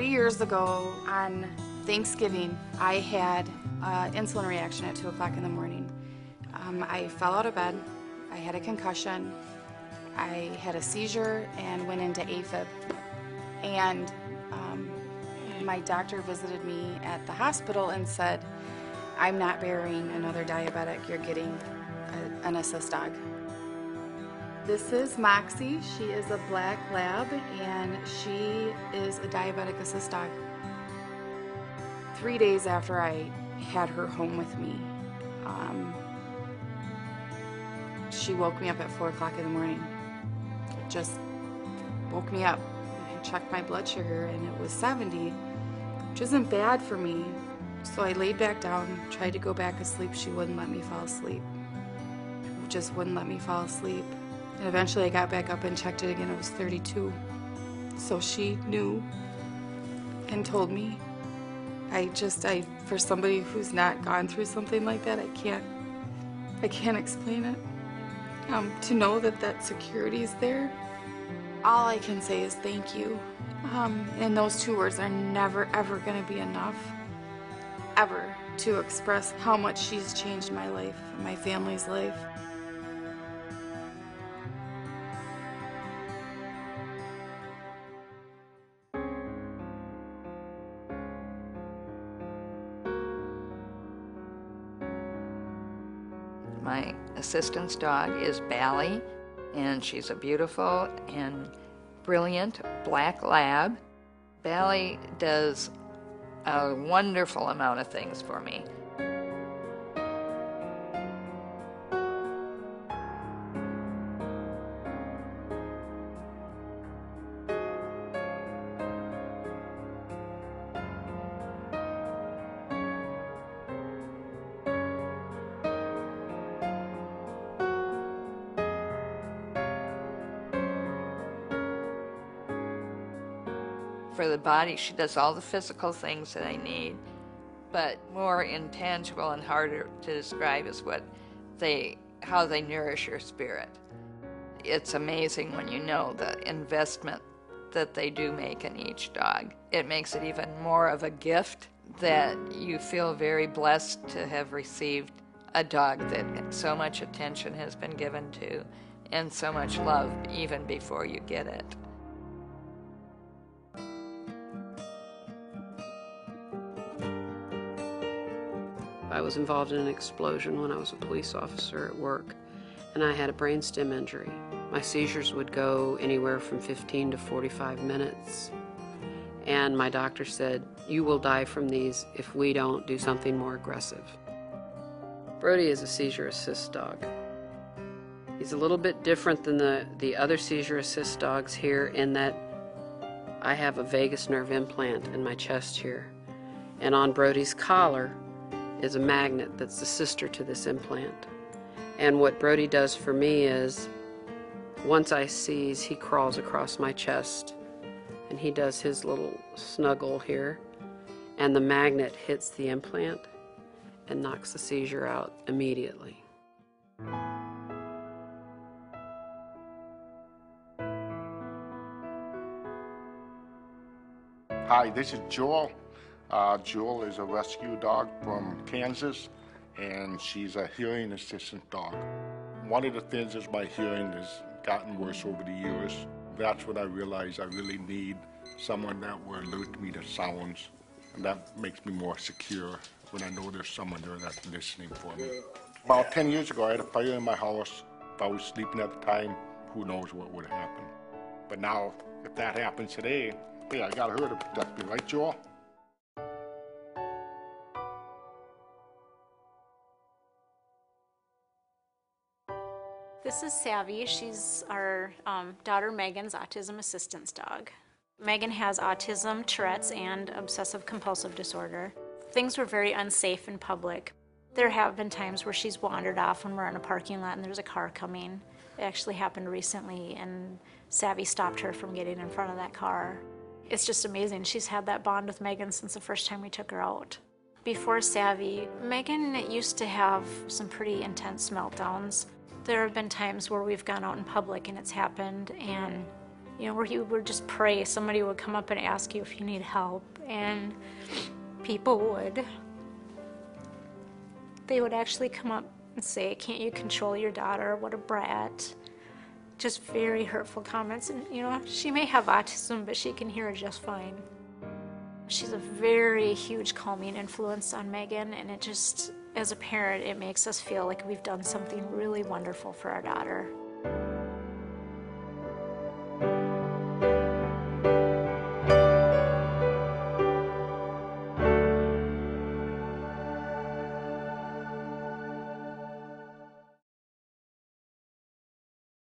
Three years ago on Thanksgiving, I had an insulin reaction at 2 o'clock in the morning. Um, I fell out of bed, I had a concussion, I had a seizure, and went into AFib. And um, my doctor visited me at the hospital and said, I'm not burying another diabetic, you're getting a, an assist dog. This is Moxie. She is a black lab and she is a diabetic assist dog. Three days after I had her home with me, um, she woke me up at 4 o'clock in the morning. It just woke me up. I checked my blood sugar and it was 70, which isn't bad for me. So I laid back down, tried to go back asleep. She wouldn't let me fall asleep. Just wouldn't let me fall asleep. And eventually I got back up and checked it again. It was 32. So she knew and told me. I just, I, for somebody who's not gone through something like that, I can't, I can't explain it. Um, to know that that security is there, all I can say is thank you. Um, and those two words are never, ever going to be enough, ever, to express how much she's changed my life, my family's life. My assistant's dog is Bally, and she's a beautiful and brilliant black lab. Bally does a wonderful amount of things for me. For the body, she does all the physical things that I need, but more intangible and harder to describe is what they, how they nourish your spirit. It's amazing when you know the investment that they do make in each dog. It makes it even more of a gift that you feel very blessed to have received a dog that so much attention has been given to and so much love even before you get it. I was involved in an explosion when I was a police officer at work, and I had a brainstem injury. My seizures would go anywhere from 15 to 45 minutes, and my doctor said, You will die from these if we don't do something more aggressive. Brody is a seizure assist dog. He's a little bit different than the, the other seizure assist dogs here in that I have a vagus nerve implant in my chest here. And on Brody's collar is a magnet that's the sister to this implant. And what Brody does for me is once I seize, he crawls across my chest and he does his little snuggle here. And the magnet hits the implant and knocks the seizure out immediately. Hi, this is Joel. Uh, Joel is a rescue dog from Kansas, and she's a hearing assistant dog. One of the things is my hearing has gotten worse over the years. That's when I realized I really need someone that will alert me to sounds, and that makes me more secure when I know there's someone there that's listening for me. About 10 years ago, I had a fire in my house. If I was sleeping at the time, who knows what would happen. But now, if that happens today, hey, I got her to protect me, right, Joel? This is Savvy. She's our um, daughter Megan's autism assistance dog. Megan has autism, Tourette's, and obsessive compulsive disorder. Things were very unsafe in public. There have been times where she's wandered off when we're in a parking lot and there's a car coming. It actually happened recently, and Savvy stopped her from getting in front of that car. It's just amazing. She's had that bond with Megan since the first time we took her out. Before Savvy, Megan used to have some pretty intense meltdowns. There have been times where we've gone out in public and it's happened, and you know, where you would just pray. Somebody would come up and ask you if you need help, and people would. They would actually come up and say, Can't you control your daughter? What a brat. Just very hurtful comments. And, you know, she may have autism, but she can hear just fine. She's a very huge calming influence on Megan, and it just, as a parent, it makes us feel like we've done something really wonderful for our daughter.